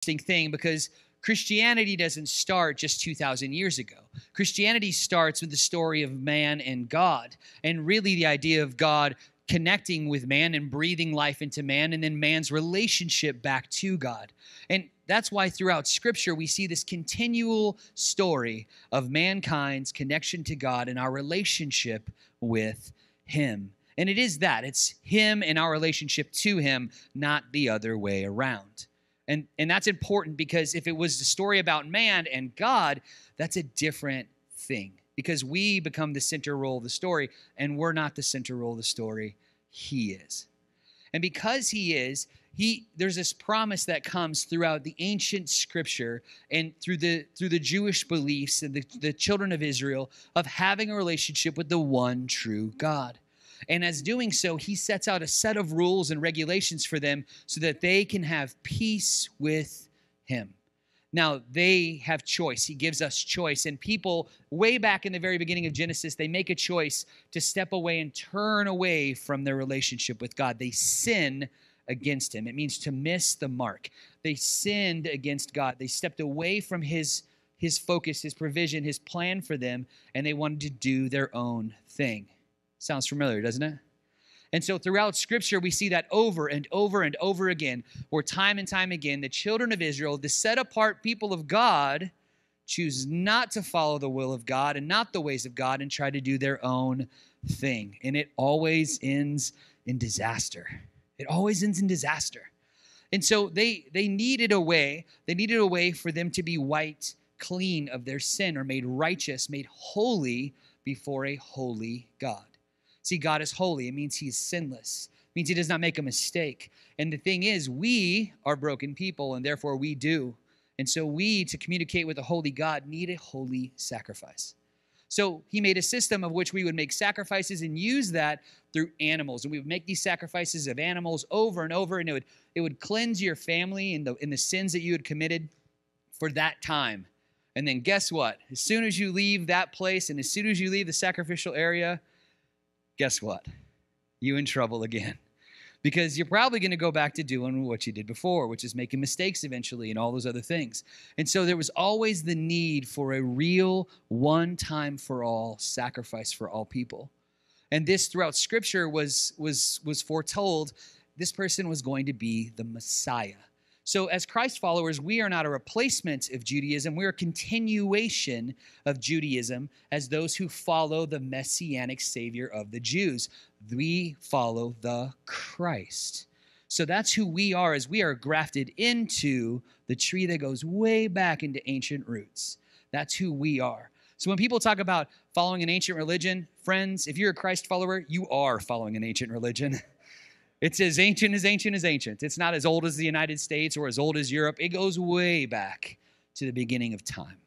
interesting thing because Christianity doesn't start just 2,000 years ago. Christianity starts with the story of man and God, and really the idea of God connecting with man and breathing life into man, and then man's relationship back to God. And that's why throughout Scripture we see this continual story of mankind's connection to God and our relationship with Him. And it is that it's Him and our relationship to Him, not the other way around. And, and that's important because if it was the story about man and God, that's a different thing because we become the center role of the story and we're not the center role of the story. He is. And because he is, he there's this promise that comes throughout the ancient scripture and through the through the Jewish beliefs and the, the children of Israel of having a relationship with the one true God. And as doing so, he sets out a set of rules and regulations for them so that they can have peace with him. Now, they have choice. He gives us choice. And people, way back in the very beginning of Genesis, they make a choice to step away and turn away from their relationship with God. They sin against him. It means to miss the mark. They sinned against God. They stepped away from his his focus, his provision, his plan for them, and they wanted to do their own thing. Sounds familiar, doesn't it? And so throughout scripture, we see that over and over and over again, where time and time again, the children of Israel, the set apart people of God, choose not to follow the will of God and not the ways of God and try to do their own thing. And it always ends in disaster. It always ends in disaster. And so they they needed a way, they needed a way for them to be white, clean of their sin or made righteous, made holy before a holy God. See, God is holy. It means he's sinless. It means he does not make a mistake. And the thing is, we are broken people, and therefore we do. And so we, to communicate with a holy God, need a holy sacrifice. So he made a system of which we would make sacrifices and use that through animals. And we would make these sacrifices of animals over and over, and it would, it would cleanse your family in the, in the sins that you had committed for that time. And then guess what? As soon as you leave that place and as soon as you leave the sacrificial area, guess what? You in trouble again. Because you're probably going to go back to doing what you did before, which is making mistakes eventually and all those other things. And so there was always the need for a real one time for all sacrifice for all people. And this throughout scripture was was was foretold this person was going to be the Messiah. So, as Christ followers, we are not a replacement of Judaism. We're a continuation of Judaism as those who follow the messianic Savior of the Jews. We follow the Christ. So that's who we are as we are grafted into the tree that goes way back into ancient roots. That's who we are. So when people talk about following an ancient religion, friends, if you're a Christ follower, you are following an ancient religion. It's as ancient as ancient as ancient. It's not as old as the United States or as old as Europe. It goes way back to the beginning of time.